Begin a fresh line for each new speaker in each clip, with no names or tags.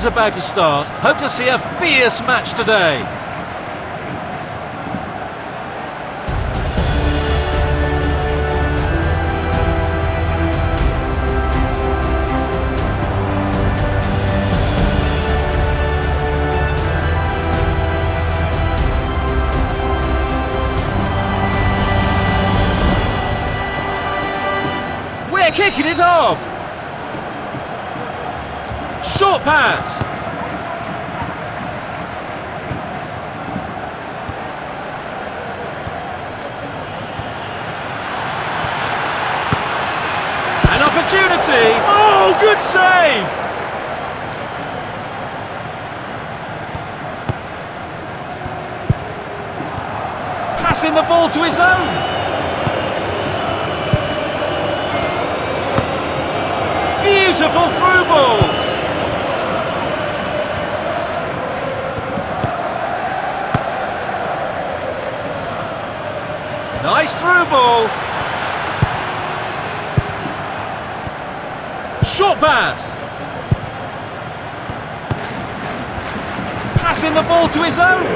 is about to start. Hope to see a fierce match today. We're kicking it off. Short pass. An opportunity. Oh, good save. Passing the ball to his own. Beautiful through ball. Nice through ball. Short pass. Passing the ball to his own.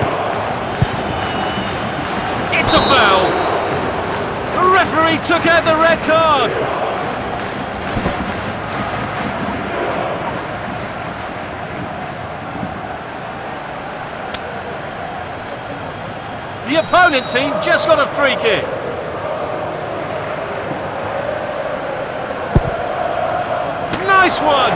It's a foul. The referee took out the red card. The opponent team just got a free kick. Nice one!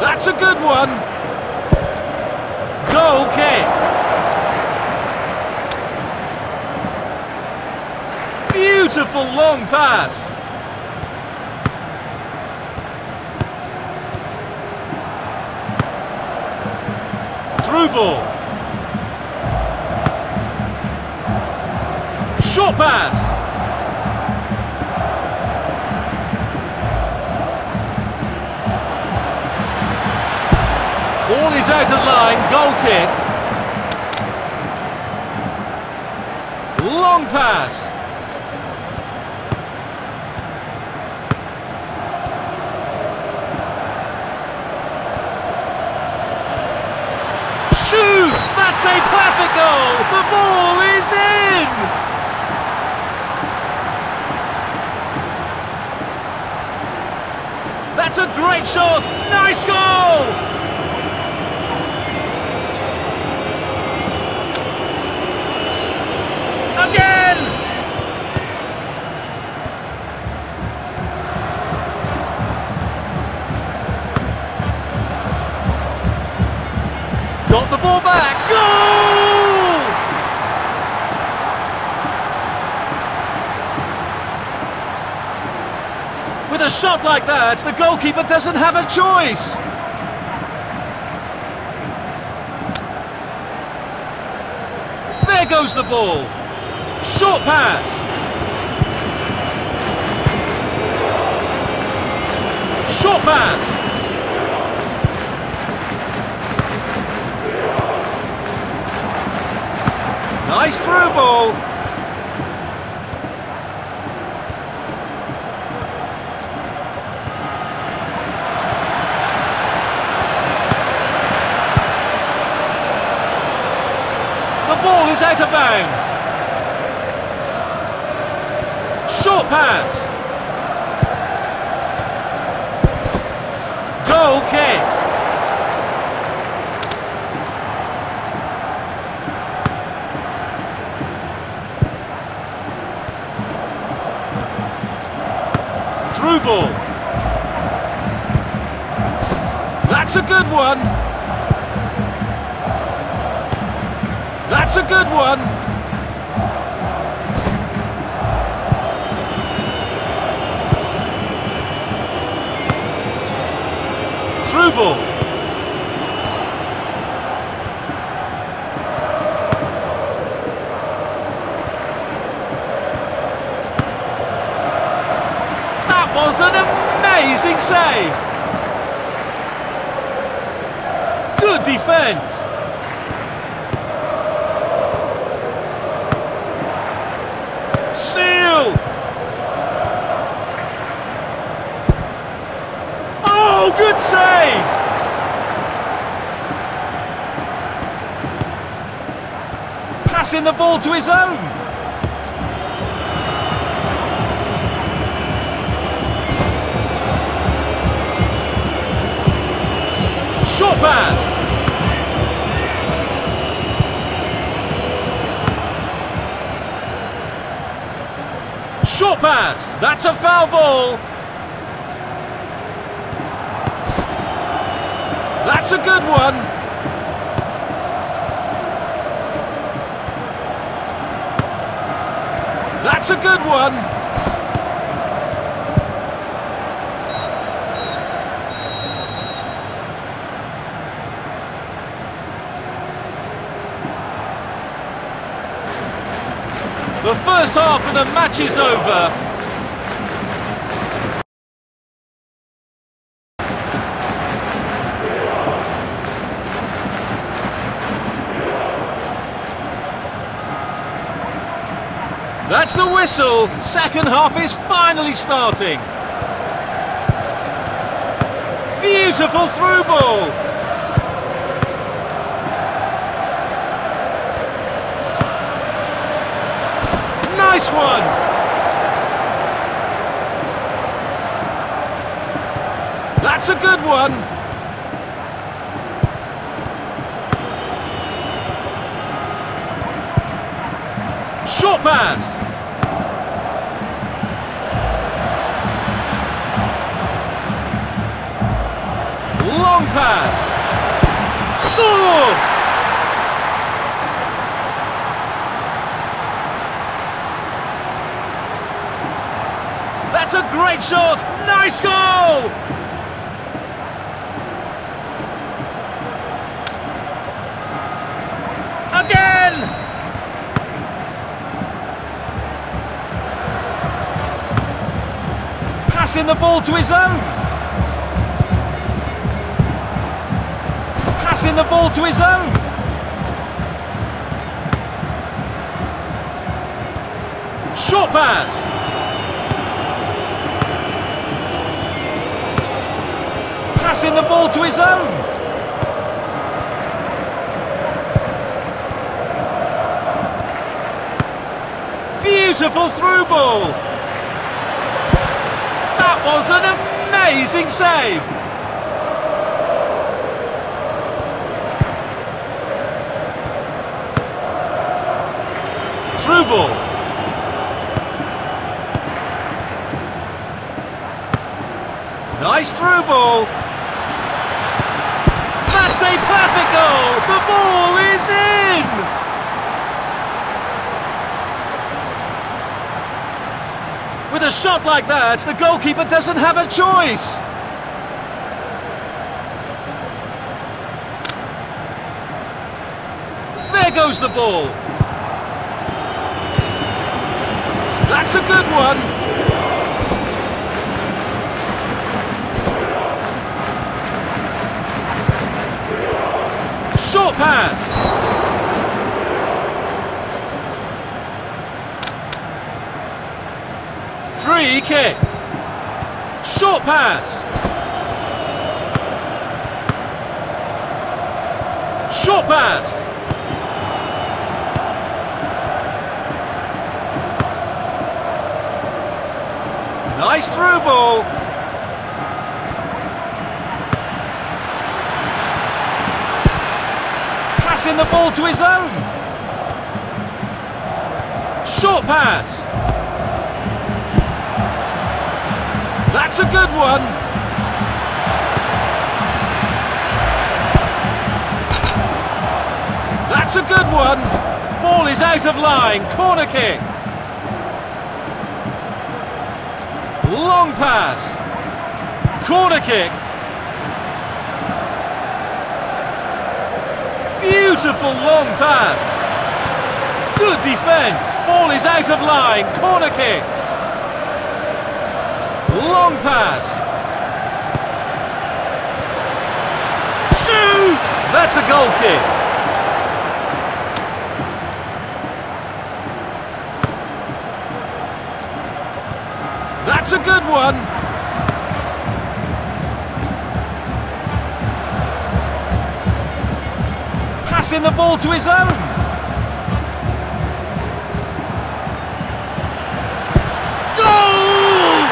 That's a good one! Goal kick! Beautiful long pass! Through ball. Short pass. Ball is out of line, goal kick. Long pass. Shoot! That's a perfect goal! The ball is in! That's a great shot! Nice goal! Shot like that, the goalkeeper doesn't have a choice. There goes the ball. Short pass. Short pass. Nice through ball. Ball is out of bounds. Short pass. Goal kick. Through ball. That's a good one. That's a good one. Through ball. That was an amazing save. Good defence. Steal! Oh, good save! Passing the ball to his own. Short pass. Pass. That's a foul ball. That's a good one. That's a good one. The first half of the match is over. That's the whistle. Second half is finally starting. Beautiful through ball. One. That's a good one. Short pass. Long pass. Score! That's a great shot! Nice goal! Again! Passing the ball to his own. Passing the ball to his own. Short pass. Passing the ball to his own. Beautiful through ball. That was an amazing save. Through ball. Nice through ball. That's a perfect goal. The ball is in. With a shot like that, the goalkeeper doesn't have a choice. There goes the ball. That's a good one. Short pass. Free kick. Short pass. Short pass. Nice through ball. Passing the ball to his own. Short pass. That's a good one. That's a good one. Ball is out of line. Corner kick. Long pass. Corner kick. Beautiful long pass. Good defence. Ball is out of line. Corner kick. Long pass. Shoot! That's a goal kick. That's a good one. Passing the ball to his own. Goal!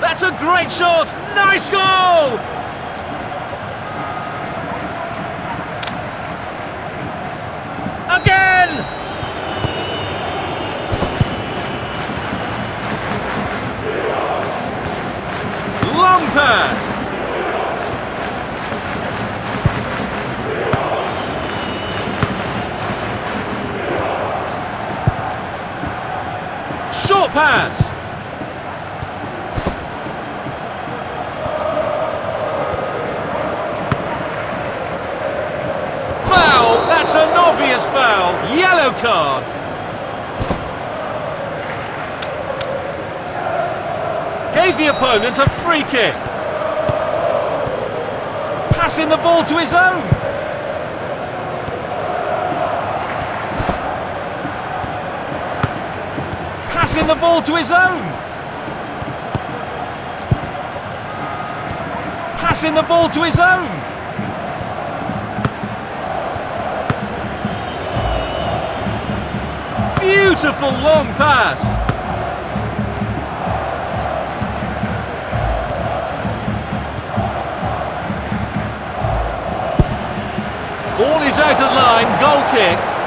That's a great shot. Nice goal! Again! Long pass. Short pass. Foul! That's an obvious foul. Yellow card. Gave the opponent a free kick. Passing the ball to his own. Passing the ball to his own. Passing the ball to his own. Beautiful long pass. Ball is out of line, goal kick.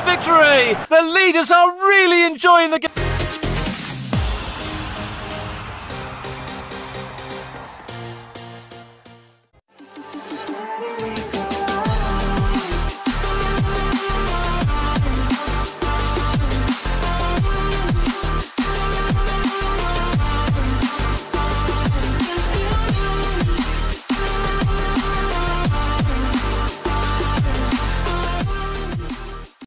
victory! The leaders are really enjoying the game.